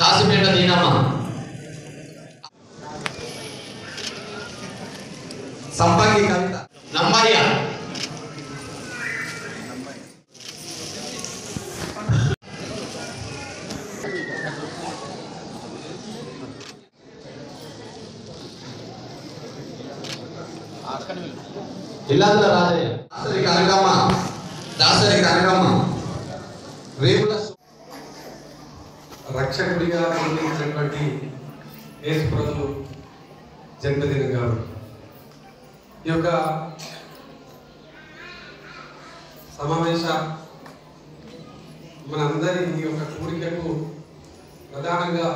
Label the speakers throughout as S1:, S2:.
S1: కాసిపేట దీనమ్మ
S2: సంపంగి కవిత
S1: నంబయ్య ఇల్లాదుల రాజయ్య
S2: దాసరి కనకమ్మ దాసరి కనకమ్మ
S3: రక్షకుడిగా అందించినటువంటి యేసుప్రభు జన్మదినం కాబట్టి ఈ యొక్క సమావేశ మనందరి ఈ యొక్క కోరికకు ప్రధానంగా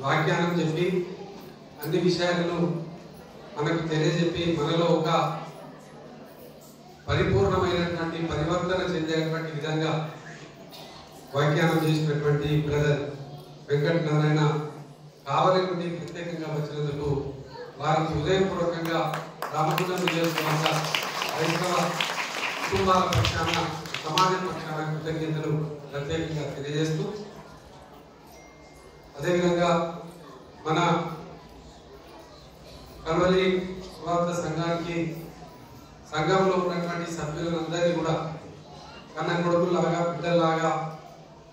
S3: వాఖ్యానం చెప్పి అన్ని విషయాలను మనకు తెలియజెప్పి మనలో ఒక పరిపూర్ణమైనటువంటి పరివర్తన చెందేటువంటి విధంగా వ్యాఖ్యానం చేసినటువంటి బ్రదర్ వెంకట నారాయణ కావలి నుండి ప్రత్యేకంగా వచ్చినందుకు వారికి హృదయపూర్వకంగా రామగుండం నియోజకవర్గ క్రైస్తవ కుటుంబాల పక్షాన సమాజం పక్షాన కృతజ్ఞతలు ప్రత్యేకంగా తెలియజేస్తూ అదేవిధంగా మన కల్వలి స్వార్థ సంఘానికి సంఘంలో ఉన్నటువంటి సభ్యులందరినీ కూడా కన్న కొడుకుల్లాగా బిడ్డల్లాగా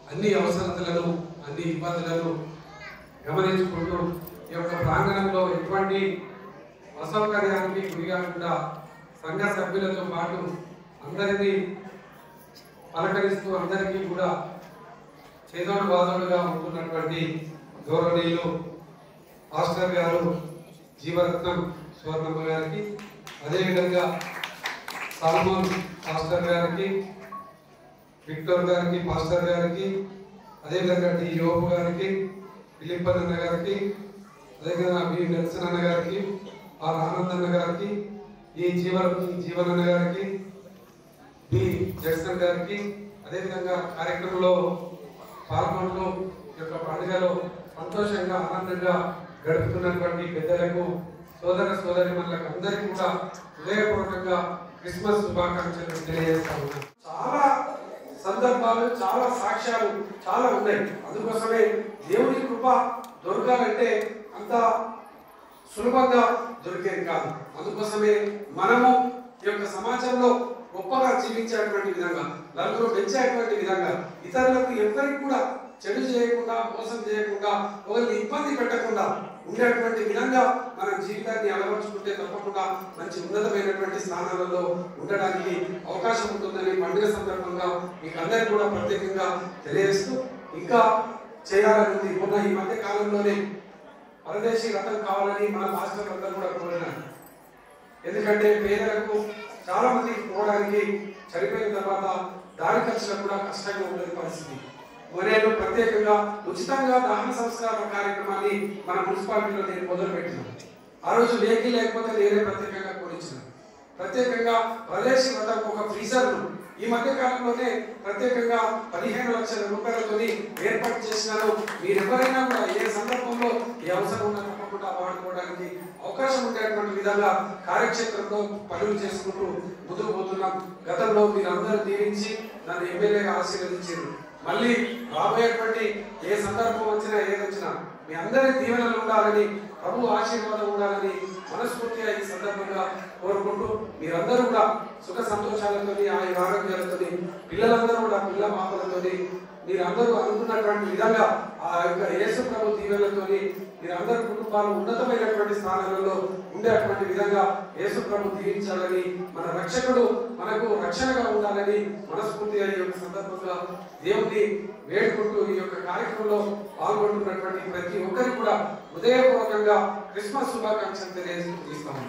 S3: అన్ని అవసరతలను అన్ని ఇబ్బందులను గమనించుకుంటూ ఈ యొక్క ప్రాంగణంలో ఎటువంటి అసౌకర్యానికి గురి కాకుండా సంఘ సభ్యులతో పాటు అందరినీ పలకరిస్తూ అందరికీ కూడా చేదోడు బాధోడుగా ఉంటున్నటువంటి గౌరవనీయులు మాస్టర్ గారు జీవరత్నం సువర్ణమ్మ గారికి అదేవిధంగా సాల్మోన్ మాస్టర్ గారికి విక్టర్ గారికి మాస్టర్ గారికి అదేవిధంగా డి. యోపు గారికి ఫిలిప్పన్ అన్న గారికి అదేవిధంగా బి. నెల్సన్ అన్న గారికి ఆర్. ఆనంద్ అన్న గారికి ఈ జీవన్ జీవన్ అన్న గారికి బి. జడ్సన్ గారికి అదేవిధంగా కార్యక్రమంలో పాల్గొనడం ఈ యొక్క పండుగలో సంతోషంగా ఆనందంగా గడుపుతున్నటువంటి పెద్దలకు సోదర సోదరి మనకు అందరికీ కూడా హృదయపూర్వకంగా క్రిస్మస్ శుభాకాంక్షలు తెలియజేస్తా ఉన్నాను. చాలా సందర్భాలు చాలా సాక్ష్యాలు చాలా ఉన్నాయి. అందుకోసమే దేవుని కృప దొరకాలంటే అంత సులభంగా దొరికేది కాదు. అందుకోసమే మనము ఈ యొక్క సమాజంలో గొప్పగా జీవించేటువంటి విధంగా నలుగురు పెంచేటువంటి విధంగా ఇతరులకు ఎవరికి కూడా చెడు చేయకుండా మోసం చేయకుండా ఒకరిని ఇబ్బంది పెట్టకుండా ఉండేటువంటి విధంగా మన జీవితాన్ని అలవర్చుకుంటే తప్పకుండా మంచి ఉన్నతమైనటువంటి స్థానాలలో ఉండడానికి అవకాశం ఉంటుందని పండుగ సందర్భంగా మీకు అందరికీ కూడా ప్రత్యేకంగా తెలియజేస్తూ ఇంకా చేయాలని మొన్న ఈ మధ్య కాలంలోనే పరదేశీ రథం కావాలని మన మాస్టర్ అందరూ కూడా కోరినారు. ఎందుకంటే పేదలకు చాలా మందికి పోవడానికి చనిపోయిన తర్వాత దారి ఖర్చులకు కూడా కష్టంగా ఉండేది పరిస్థితి. నేను ప్రత్యేకంగా ఉచితంగా దహన సంస్కార కార్యక్రమాన్ని మన మున్సిపాలిటీలో నేను మొదలుపెట్టినాను. ఆ రోజు వెహికల్ లేకపోతే నేనే ప్రత్యేకంగా కొనిచ్చిన ప్రత్యేకంగా ప్రదేశీ వద్ద ఒక ఫ్రీజర్ను ఈ మధ్య కాలంలోనే ప్రత్యేకంగా పదిహేను లక్షల రూపాయలతో ఏర్పాటు చేసినారు. మీరెవరైనా కూడా ఏ సందర్భంలో ఈ అవసరం అవకాశం ఉండేటువంటి విధంగా కార్యక్షేత్రంలో పనులు చేసుకుంటూ ముందుకు పోతున్నాం గతంలో మీరందరూ దీవించి నన్ను ఎమ్మెల్యేగా ఆశీర్వదించారు. మళ్ళీ రాబోయేటువంటి ఏ సందర్భం వచ్చినా ఏదొచ్చినా మీ అందరి దీవెనలు ఉండాలని ప్రభు ఆశీర్వాదం ఉండాలని మనస్ఫూర్తిగా ఈ సందర్భంగా కోరుకుంటూ మీరందరూ కూడా సుఖ సంతోషాలతోని ఆయన ఆరోగ్యాలతోని పిల్లలందరూ కూడా పిల్ల పాపలతోని మీరందరూ అనుకున్నటువంటి విధంగా ఆ యొక్క యేసు ప్రభు దీవెనలతోని మీరందరూ కుటుంబాలు ఉన్నతమైనటువంటి స్థానాలలో ఉండేటువంటి విధంగా యేసు ప్రభు దీవించాలని మన రక్షకుడు మనకు రక్షణగా ఉండాలని మనస్ఫూర్తిగా ఈ యొక్క సందర్భంగా దేవుని వేడుకుంటూ ఈ యొక్క కార్యక్రమంలో పాల్గొంటున్నటువంటి ప్రతి ఒక్కరికి కూడా హృదయపూర్వకంగా క్రిస్మస్ శుభాకాంక్షలు తెలియజేస్తాము